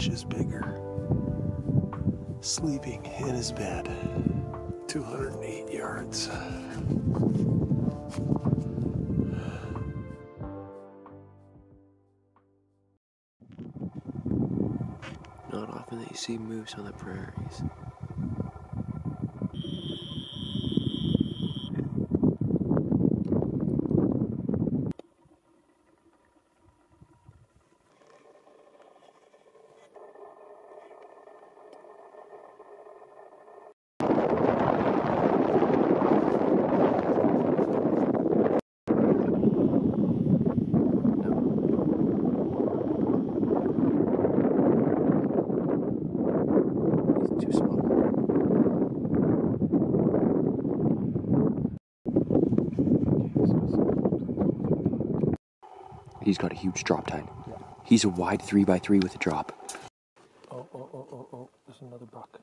inches bigger. Sleeping in his bed. 208 yards. Not often that you see moose on the prairies. He's too small. He's got a huge drop tine. He's a wide 3x3 with a drop. Oh, oh, oh, oh, oh. There's another buck.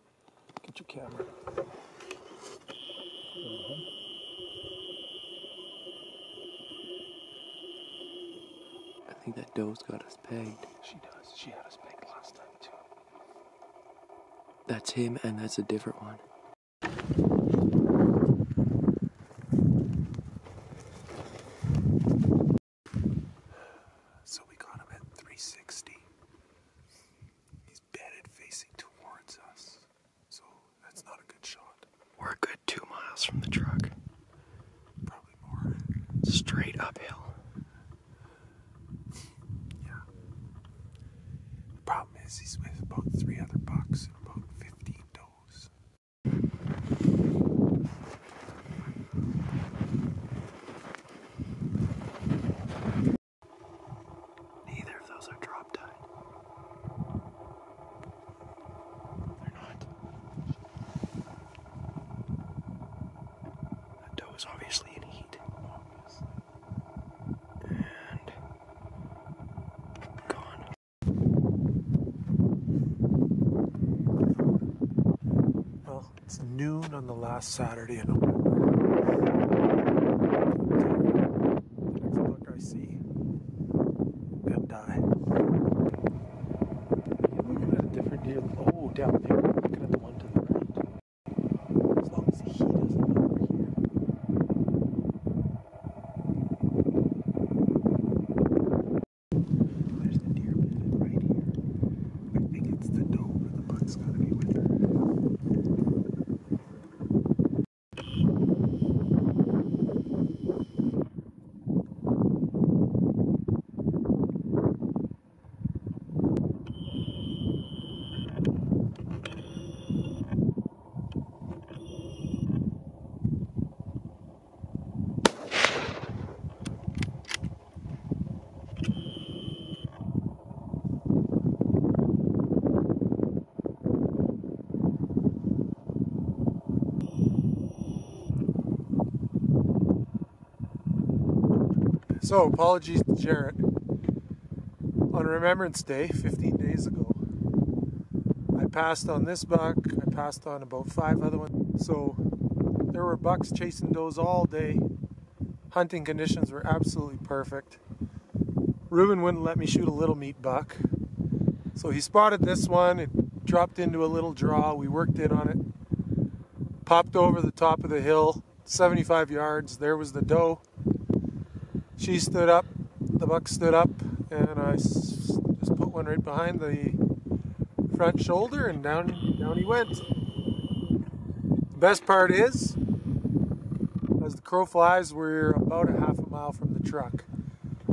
Get your camera. Mm-hmm. I think that doe's got us pegged. She does. She had us pegged last time, too. That's him, and that's a different one. So we got him at 360. He's bedded facing towards us. So that's not a good shot. We're a good two miles from the truck. Probably more. Straight uphill. Yeah. The problem is he's with about three other bucks and about 15 does. Neither of those are drop tine. They're not. That doe is obviously in heat. And gone. Well, it's noon on the last Saturday in November. The next buck I see, gonna die. You're looking at a different deer. Oh, down there. Looking at the one to the right. As long as he doesn't know we're here. There's the deer bedded right here. I think it's the buck's gotta be with her. So, apologies to Jarrett. On Remembrance Day, 15 days ago, I passed on this buck, I passed on about five other ones. So, there were bucks chasing does all day. Hunting conditions were absolutely perfect. Reuben wouldn't let me shoot a little meat buck. So, he spotted this one, it dropped into a little draw, we worked in on it, popped over the top of the hill, 75 yards, there was the doe she stood up, the buck stood up, and I just put one right behind the front shoulder, and down down he went. The best part is, as the crow flies, we're about a half a mile from the truck.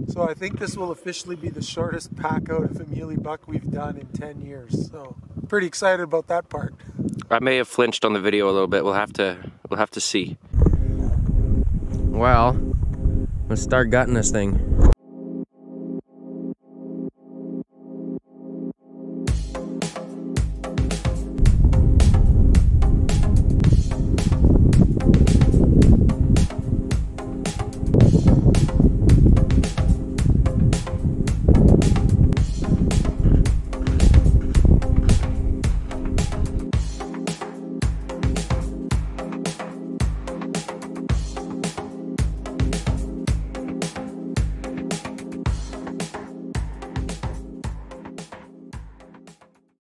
So I think this will officially be the shortest pack out of a muley buck we've done in 10 years. So pretty excited about that part. I may have flinched on the video a little bit. We'll have to we'll have to see. Well, let's start gutting this thing.